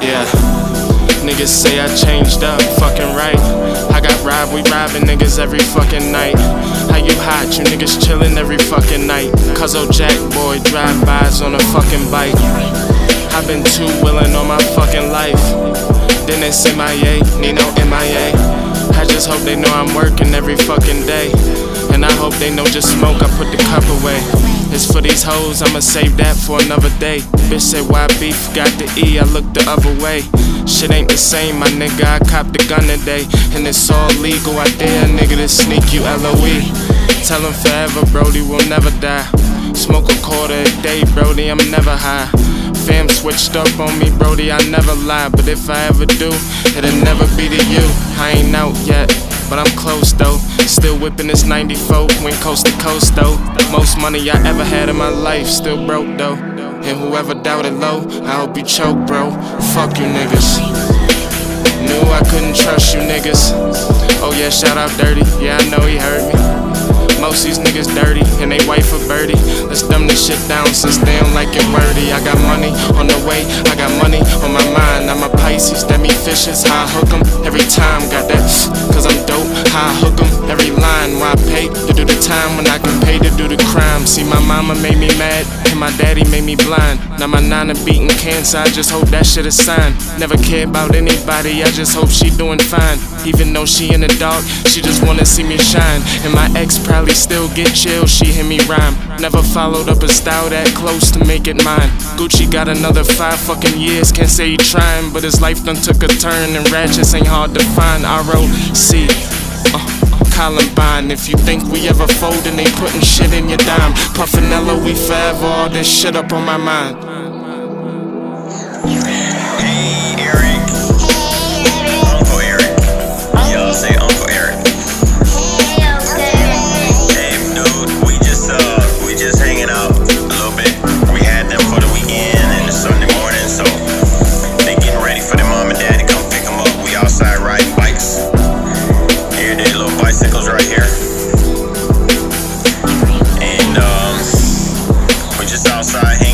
Yeah. Niggas say I changed up, fucking right. I got robbed, we robbing niggas every fucking night. How you hot? You niggas chillin' every fucking night. Cuz old Jack boy drive-bys on a fucking bike. I've been too willing all my fucking life. Then it's MIA, need no MIA. I just hope they know I'm working every fucking day. And I hope they know just smoke, I put the cup away. It's for these hoes, I'ma save that for another day. Bitch said, why beef? Got the E, I look the other way. Shit ain't the same, my nigga, I copped the gun today. And it's all legal, I dare a nigga to sneak you LOE. Tell him forever, Brody will never die. Smoke a quarter a day, Brody, I'm never high. Fam switched up on me, Brody, I never lie. But if I ever do, it'll never be to you. I ain't out yet, but I'm close though. Still whipping this 94, went coast to coast though. Most money I ever had in my life, still broke though. And whoever doubted low, I hope you choke, bro. Fuck you niggas. Knew I couldn't trust you niggas. Oh yeah, shout out Dirty, yeah, I know he heard me. Most these niggas dirty, and they wife shit down since they don't like it wordy. I got money on the way, I got money on my mind. I'm a Pisces, that me fishes, I hook 'em every time. Got that, cause I'm dope, I hook 'em every line. Why I pay to do the time when I can pay to do the crime. See, my mama made me mad, and my daddy made me blind. Now my nana beating cancer, I just hope that shit is signed. Never care about anybody, I just hope she doing fine. Even though she in the dark, she just wanna see me shine. And my ex probably still get chill, she hear me rhyme. Never followed up a style that close to make it mine. Gucci got another five fucking years, can't say he trying, but his life done took a turn and ratchets ain't hard to find. R.O.C. Uh, Columbine. If you think we ever fold and they putting shit in your dime, Puffinella, we forever. All this shit up on my mind. Bicycles right here. And um, we just outside